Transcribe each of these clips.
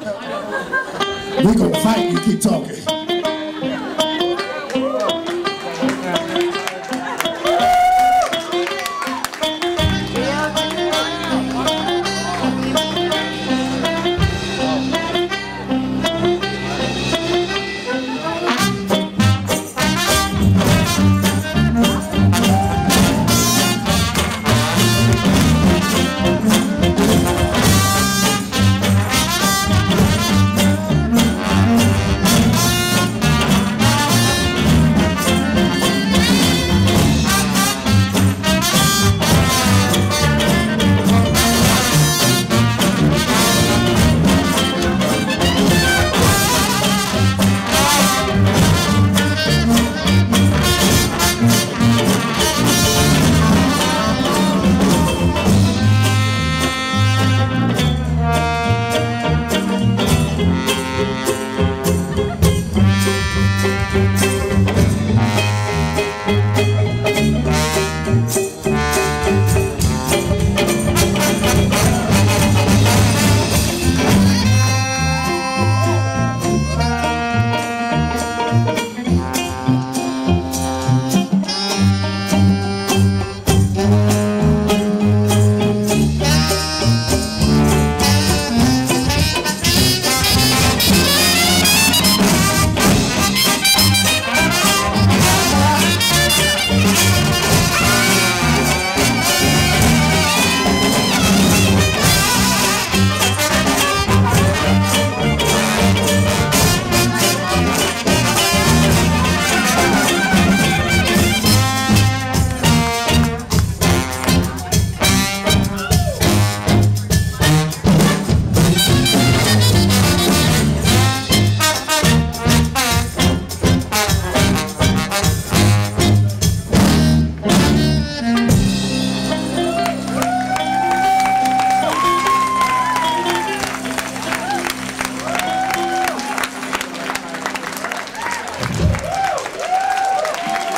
We gonna fight, you keep talking.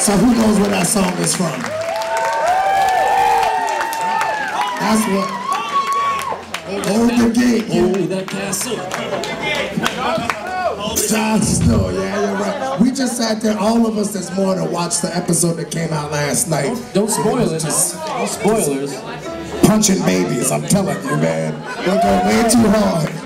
So who knows where that song is from? That's what. Hold the gate. Hold that castle. Jon Snow, yeah, you're right. We just sat there, all of us this morning, watched the episode that came out last night. Don't spoil it. No spoilers. Punching babies, I'm telling you, man. They're going way too hard.